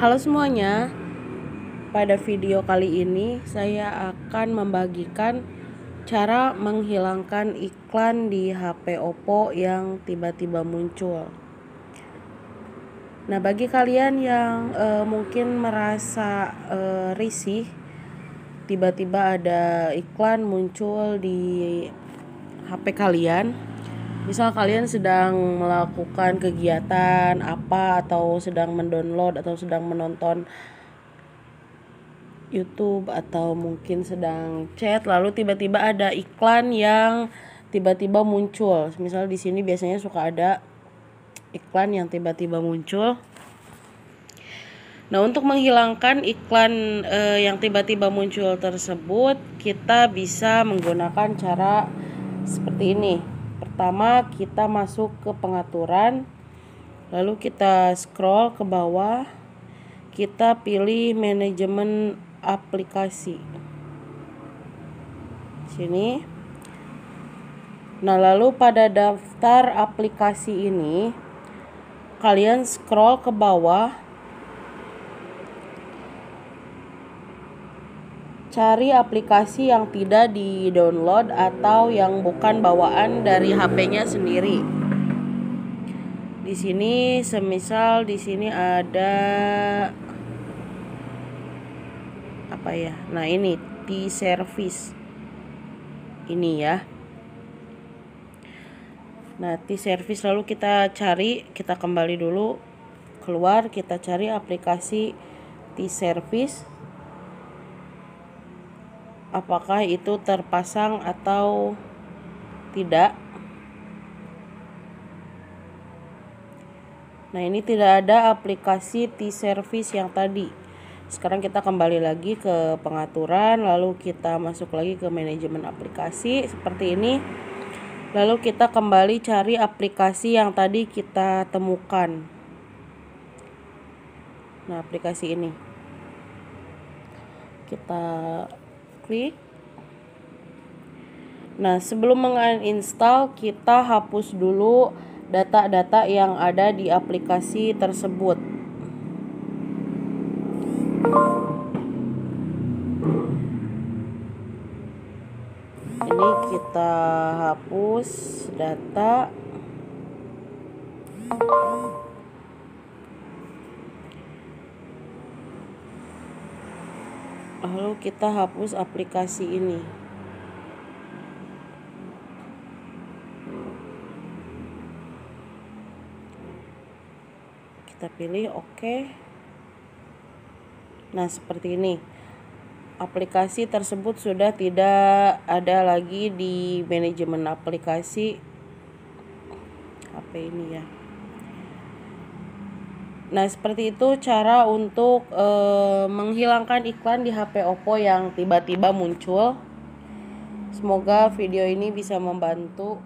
Halo semuanya, pada video kali ini saya akan membagikan cara menghilangkan iklan di HP Oppo yang tiba-tiba muncul. Nah, bagi kalian yang uh, mungkin merasa uh, risih, tiba-tiba ada iklan muncul di HP kalian, misal kalian sedang melakukan kegiatan apa atau sedang mendownload atau sedang menonton YouTube atau mungkin sedang chat lalu tiba-tiba ada iklan yang tiba-tiba muncul. Misal di sini biasanya suka ada iklan yang tiba-tiba muncul. Nah, untuk menghilangkan iklan e, yang tiba-tiba muncul tersebut, kita bisa menggunakan cara seperti ini pertama kita masuk ke pengaturan lalu kita scroll ke bawah kita pilih manajemen aplikasi. Sini. Nah lalu pada daftar aplikasi ini kalian scroll ke bawah cari aplikasi yang tidak di-download atau yang bukan bawaan dari HP-nya sendiri. Di sini semisal di sini ada apa ya? Nah, ini T-service. Ini ya. Nah, T-service lalu kita cari, kita kembali dulu keluar, kita cari aplikasi T-service apakah itu terpasang atau tidak. Nah, ini tidak ada aplikasi T-Service yang tadi. Sekarang kita kembali lagi ke pengaturan, lalu kita masuk lagi ke manajemen aplikasi seperti ini. Lalu kita kembali cari aplikasi yang tadi kita temukan. Nah, aplikasi ini. Kita klik Nah, sebelum menginstall, kita hapus dulu data-data yang ada di aplikasi tersebut. Ini kita hapus data. Lalu kita hapus aplikasi ini. Kita pilih OK nah seperti ini. Aplikasi tersebut sudah tidak ada lagi di manajemen aplikasi HP ini ya Nah, seperti itu cara untuk e, menghilangkan iklan di HP Oppo yang tiba-tiba muncul. Semoga video ini bisa membantu